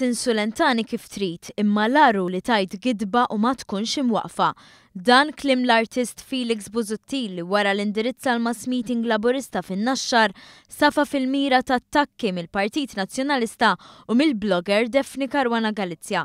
Tinsulentani kif trid, imma l-agħar hu li tgħid gidba u ma tkunx imwaqqfa. Dan kliem l-artist Felix Busuttil li wara li indirizza l-mass meeting Laburista fin-Naxxar, safa fil-mira ta' attakki mill-Partit Nazzjonalista u mill-blogger Daphne Caruana Galizia.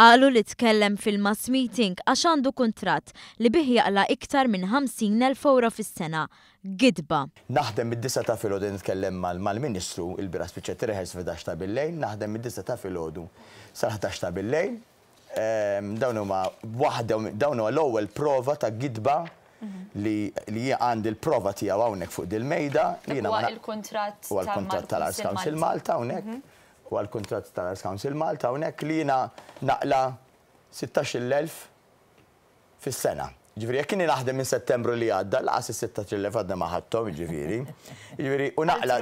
Qalu li tkellem fil-mass meeting għax għandu kuntratt li bih jaqla' iktar minn 50,000 ewro fis-sena. gidba. Naħdem mid-disgħa ta' filgħodu nitkellem mal-Ministru, ilbieraħ spiċċajt ir-reħel sa fil-ħdax ta' billejl, naħdem mid-disgħa ta' filgħodu sal-ħdax ta' billejl. Dawn huma waħda dawn huwa l-ewwel prova ta' gidba li li jien għandi l-prova tiegħu hawnhekk fuq dil-mejda li jiena ma Dak huwa l-kuntratt Huwa l-kuntratt tal-Arts Council Malta hawnhekk. Huwa l-kuntratt tal-Arts Council Malta hawnhekk li jiena naqla' sittax-il elf fis-sena. Jiġifieri jekk inni naħdem minn Settembru li għadda, lanqas is-sitta trillef għadni ma ħadthom, jiġifieri. Jiġifieri, u naqla',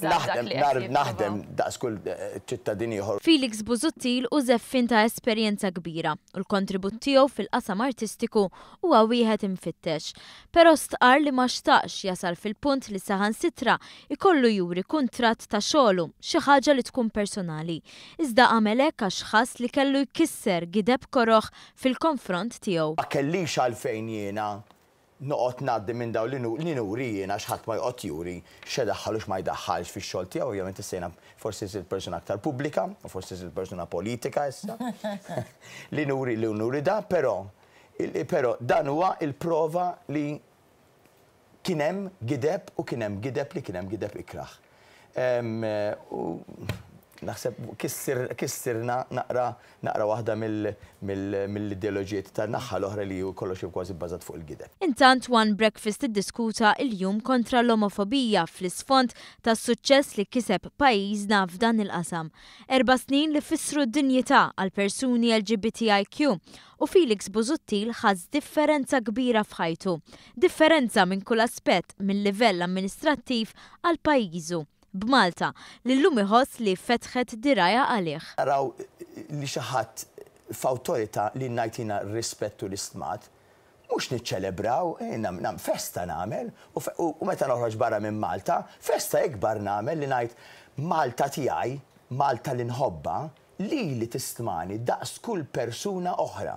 naħdem, naħdem daqs kull ċittadin ieħor. Felix Busuttil hu żeffien ta' esperjenza kbira u l-kontribut tiegħu fil-qasam artistiku huwa wieħed imfittex. Però stqarr li ma xtaqx jasal fil-punt li saħansitra jkollu juri kuntratt ta' xogħlu, xi ħaġa li tkun personali. Iżda għamel hekk għax ħass li kellu jkisser gideb koroh fil-konfront tiegħu. Ma kellix għalfejn jiena noqgħod ngħaddi minn dawn li nuri jien għax ħadd ma joqgħod juri x'edaħħal u x'ma jdaħħalx fix-xogħol tiegħu, ovvjament issa jiena forsi sirt persuna aktar pubblika u forsi sirt persuna politika issa li nuri li nuri da, però però dan huwa l-prova li Kien hemm gideb u kien hemm gideb li kien hemm gideb ikrah. U naħseb kissirna naqra naqra waħda mill-ideoloġijiet tan-naħħa l-oħra li hu kollox jew kważi bbażat fuq il-gideb. Intant One Breakfast iddiskuta l-Jum Kontra l-Omofobija fl-isfond tas-suċċess li kiseb pajjiżna f'dan il-qasam. Erba' snin li fissru d-dinjità għall-persuni LGBTIQ u Felix Busuttil ħass differenza kbira f'ħajtu. differenza minn kull aspett mil-livell amministrattiv għal pajjiżu, b'Malta, li llum iħoss li fetħet dirgħajha għalih. Naraw li xi ħadd f'awtorità li ngħitina rispett u l-istmat, mhux niċċelebraw, festa nagħmel, u meta noħroġ barra minn Malta, festa ikbar nagħmel li ngħid Malta tiegħi, Malta li nħobbha, Lili tistmani daqs kull persuna oħra.